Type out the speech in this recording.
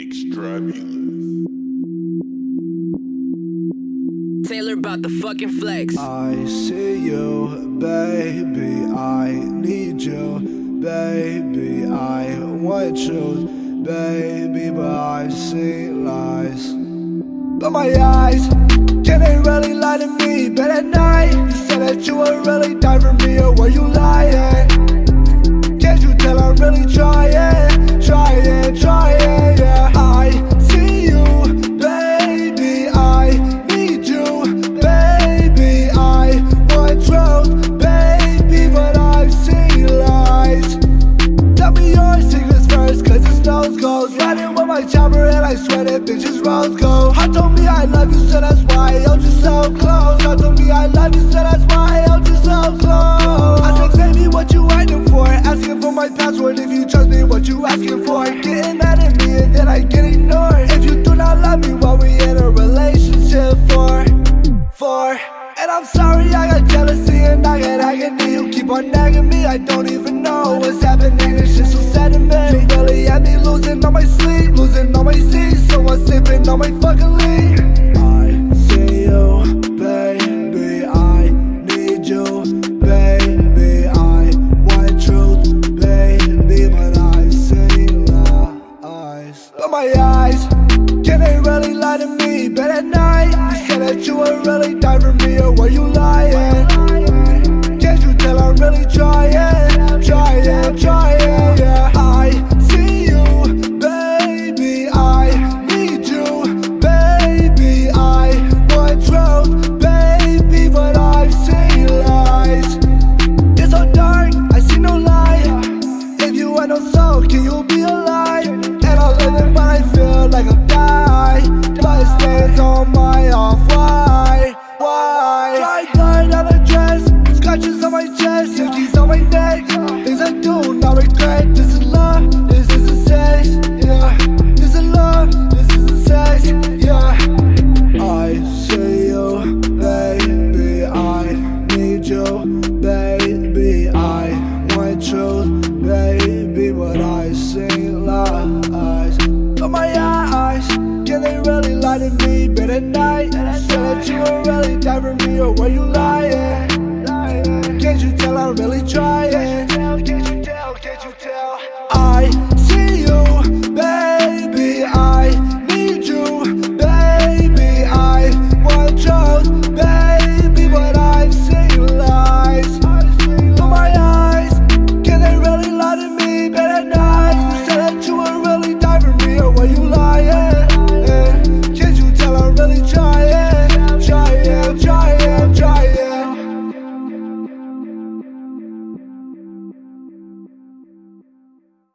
Extrabulous. Taylor about the fucking flex. I see you, baby. I need you, baby. I want truth, baby, but I see lies. But my eyes, can they really lie to me? But at night, you said that you would really die for me, or were you lying? Nose goes Riding with my chopper and I swear that bitches rose go Heart told me I love you, so that's why I'm just so close. Heart told me I love you, so that's why I'm just so close. I said, baby, what you waiting for? Asking for my password if you trust me, what you asking for? Getting mad at me and then I get ignored. If you do not love me, what we in a relationship for? For? And I'm sorry I got jealousy and I got agony. You keep on nagging me, I don't even know lie to me? But at night, you said that you would really die for me Or were you that you would really for me, or were you lying? Can't you tell I'm really trying? Can't you tell, Can't you tell, can't you tell?